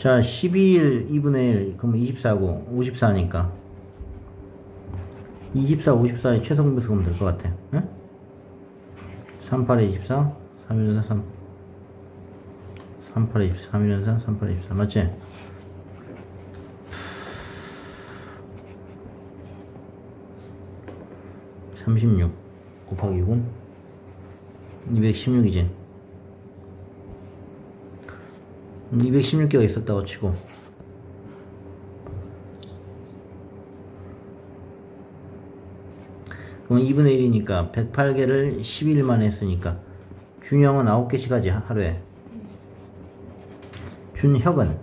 자, 12일 2분의 1, 그럼 24고, 54니까. 24, 54의 최소 공배수 그러면 될 것 같아. 응? 38에 24, 3일연산 3, 38에 24, 3일연산 38에 24, 맞지? 삼십육 곱하기 6은 216이지 216개가 있었다고 치고. 그럼 2분의 1이니까 108개를 10일 만에 했으니까 준형은 9개씩 하지 하루에. 준혁은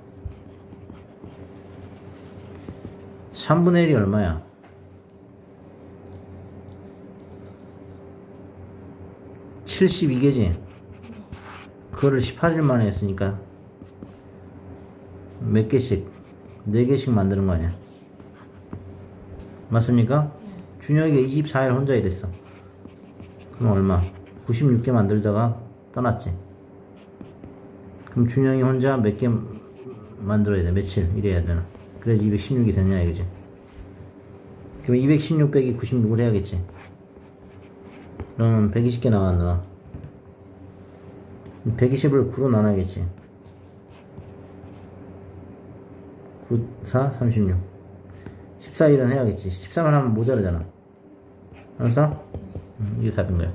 3분의 1이 얼마야? 72개지. 그거를 18일 만에 했으니까 몇 개씩 4개씩 만드는 거 아니야? 맞습니까? 준혁이가 24일 혼자 일했어. 그럼 얼마? 96개 만들다가 떠났지. 그럼 준영이 혼자 몇 개 만들어야 돼? 며칠 일해야 되나? 그래야지 216이 되냐 이거지. 그럼 216 빼기 96을 해야겠지. 그러면 120개 나간다. 120을 9로 나눠야겠지 9, 4, 36 14일은 해야겠지. 13을 하면 모자르잖아. 알았어? 음, 이게 답인 거야